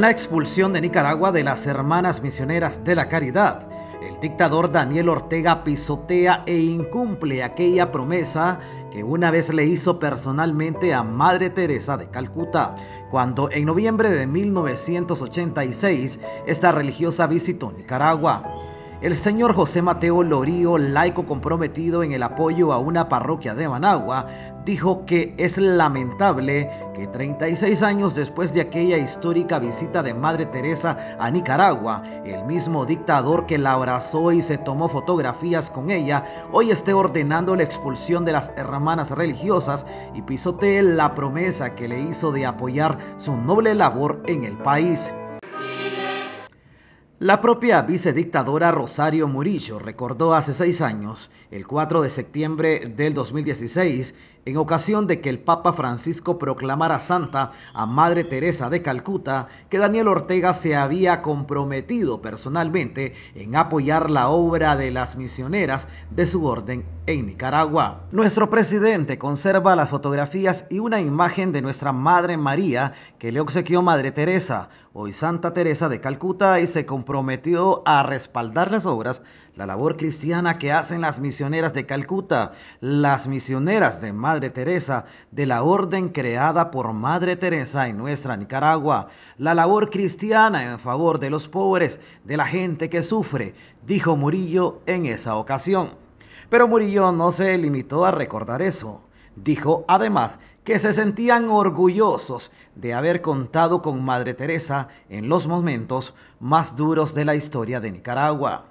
La expulsión de Nicaragua de las Hermanas Misioneras de la Caridad, el dictador Daniel Ortega pisotea e incumple aquella promesa que una vez le hizo personalmente a Madre Teresa de Calcuta, cuando en noviembre de 1986 esta religiosa visitó Nicaragua. El señor José Mateo Lorío, laico comprometido en el apoyo a una parroquia de Managua, dijo que es lamentable que 36 años después de aquella histórica visita de Madre Teresa a Nicaragua, el mismo dictador que la abrazó y se tomó fotografías con ella, hoy esté ordenando la expulsión de las hermanas religiosas y pisotee la promesa que le hizo de apoyar su noble labor en el país. La propia vicedictadora Rosario Murillo recordó hace seis años, el 4 de septiembre del 2016, en ocasión de que el Papa Francisco proclamara santa a Madre Teresa de Calcuta, que Daniel Ortega se había comprometido personalmente en apoyar la obra de las misioneras de su orden en Nicaragua. Nuestro presidente conserva las fotografías y una imagen de nuestra Madre María que le obsequió Madre Teresa, hoy Santa Teresa de Calcuta, y se comprometió a respaldar las obras la labor cristiana que hacen las misioneras de Calcuta, las misioneras de Madre Teresa, de la orden creada por Madre Teresa en nuestra Nicaragua, la labor cristiana en favor de los pobres, de la gente que sufre, dijo Murillo en esa ocasión. Pero Murillo no se limitó a recordar eso. Dijo además que se sentían orgullosos de haber contado con Madre Teresa en los momentos más duros de la historia de Nicaragua.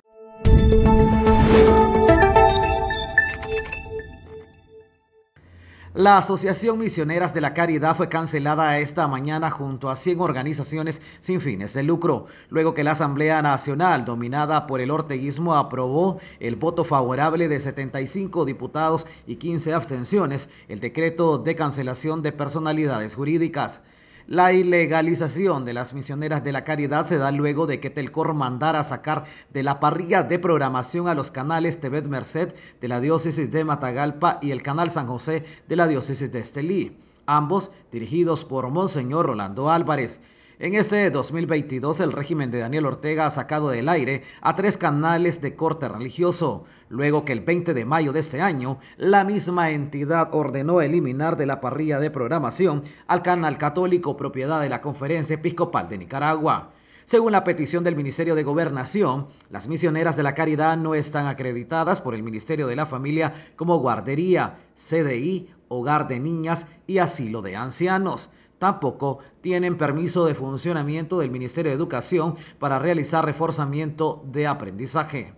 La Asociación Misioneras de la Caridad fue cancelada esta mañana junto a 100 organizaciones sin fines de lucro, luego que la Asamblea Nacional, dominada por el orteguismo, aprobó el voto favorable de 75 diputados y 15 abstenciones, el decreto de cancelación de personalidades jurídicas. La ilegalización de las misioneras de la caridad se da luego de que Telcor mandara sacar de la parrilla de programación a los canales TV Merced de la diócesis de Matagalpa y el canal San José de la diócesis de Estelí, ambos dirigidos por Monseñor Rolando Álvarez. En este 2022 el régimen de Daniel Ortega ha sacado del aire a tres canales de corte religioso, luego que el 20 de mayo de este año la misma entidad ordenó eliminar de la parrilla de programación al canal católico propiedad de la Conferencia Episcopal de Nicaragua. Según la petición del Ministerio de Gobernación, las misioneras de la caridad no están acreditadas por el Ministerio de la Familia como guardería, CDI, hogar de niñas y asilo de ancianos. Tampoco tienen permiso de funcionamiento del Ministerio de Educación para realizar reforzamiento de aprendizaje.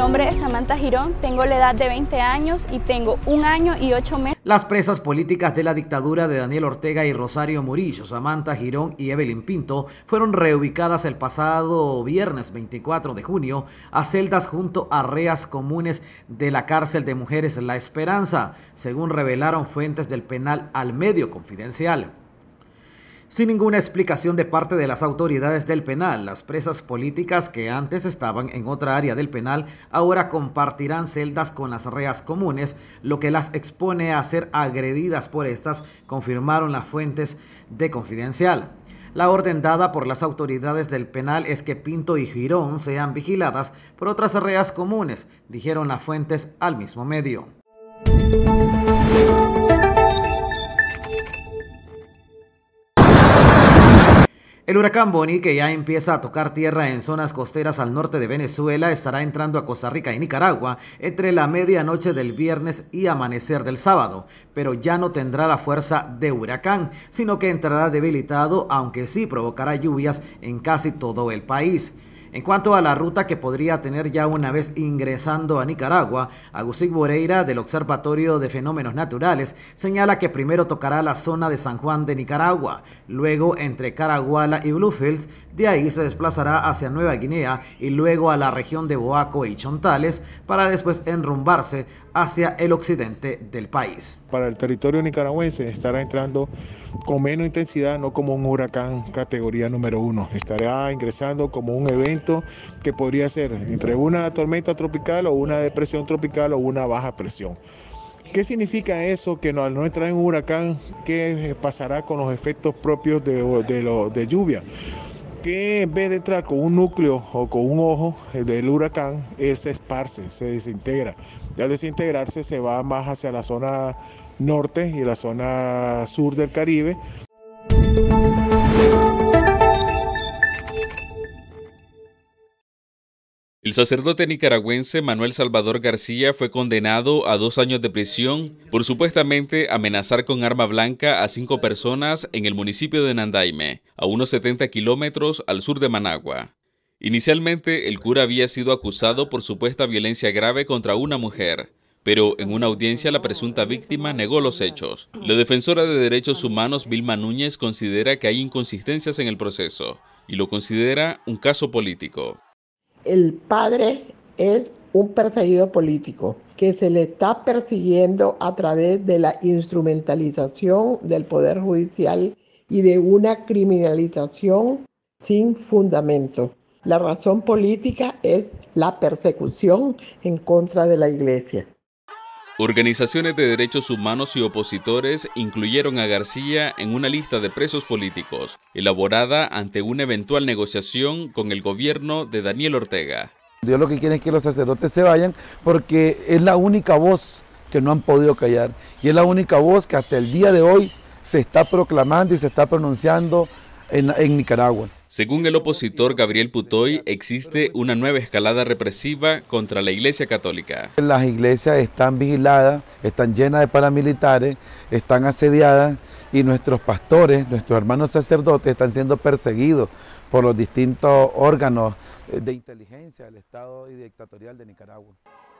Nombre es Samantha Girón, tengo la edad de 20 años y tengo un año y ocho meses. Las presas políticas de la dictadura de Daniel Ortega y Rosario Murillo, Samantha Girón y Evelyn Pinto fueron reubicadas el pasado viernes 24 de junio a celdas junto a reas comunes de la cárcel de mujeres La Esperanza, según revelaron fuentes del penal al medio confidencial. Sin ninguna explicación de parte de las autoridades del penal, las presas políticas que antes estaban en otra área del penal ahora compartirán celdas con las reas comunes, lo que las expone a ser agredidas por estas, confirmaron las fuentes de Confidencial. La orden dada por las autoridades del penal es que Pinto y Girón sean vigiladas por otras reas comunes, dijeron las fuentes al mismo medio. El huracán Boni, que ya empieza a tocar tierra en zonas costeras al norte de Venezuela, estará entrando a Costa Rica y Nicaragua entre la medianoche del viernes y amanecer del sábado, pero ya no tendrá la fuerza de huracán, sino que entrará debilitado, aunque sí provocará lluvias en casi todo el país. En cuanto a la ruta que podría tener ya una vez ingresando a Nicaragua, Agustín Boreira del Observatorio de Fenómenos Naturales señala que primero tocará la zona de San Juan de Nicaragua, luego entre Caraguala y Bluefield, de ahí se desplazará hacia Nueva Guinea y luego a la región de Boaco y Chontales para después enrumbarse hacia el occidente del país. Para el territorio nicaragüense estará entrando con menos intensidad, no como un huracán categoría número uno. Estará ingresando como un evento que podría ser entre una tormenta tropical o una depresión tropical o una baja presión. ¿Qué significa eso? Que no, al no entrar en un huracán, ¿qué pasará con los efectos propios de, de, de lluvia? que en vez de entrar con un núcleo o con un ojo del huracán, él se esparce, se desintegra. Y al desintegrarse se va más hacia la zona norte y la zona sur del Caribe. El sacerdote nicaragüense Manuel Salvador García fue condenado a dos años de prisión por supuestamente amenazar con arma blanca a cinco personas en el municipio de Nandaime, a unos 70 kilómetros al sur de Managua. Inicialmente, el cura había sido acusado por supuesta violencia grave contra una mujer, pero en una audiencia la presunta víctima negó los hechos. La defensora de derechos humanos Vilma Núñez considera que hay inconsistencias en el proceso y lo considera un caso político el padre es un perseguido político que se le está persiguiendo a través de la instrumentalización del Poder Judicial y de una criminalización sin fundamento. La razón política es la persecución en contra de la Iglesia. Organizaciones de derechos humanos y opositores incluyeron a García en una lista de presos políticos, elaborada ante una eventual negociación con el gobierno de Daniel Ortega. Dios lo que quiere es que los sacerdotes se vayan porque es la única voz que no han podido callar y es la única voz que hasta el día de hoy se está proclamando y se está pronunciando en, en Nicaragua. Según el opositor Gabriel Putoy, existe una nueva escalada represiva contra la Iglesia Católica. Las iglesias están vigiladas, están llenas de paramilitares, están asediadas y nuestros pastores, nuestros hermanos sacerdotes están siendo perseguidos por los distintos órganos de inteligencia del Estado y dictatorial de Nicaragua.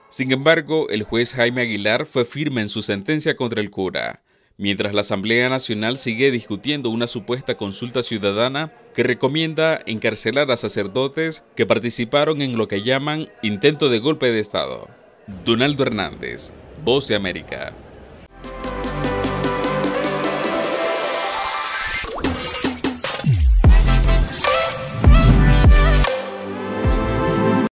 Sin embargo, el juez Jaime Aguilar fue firme en su sentencia contra el cura mientras la Asamblea Nacional sigue discutiendo una supuesta consulta ciudadana que recomienda encarcelar a sacerdotes que participaron en lo que llaman intento de golpe de Estado. Donaldo Hernández, Voz de América.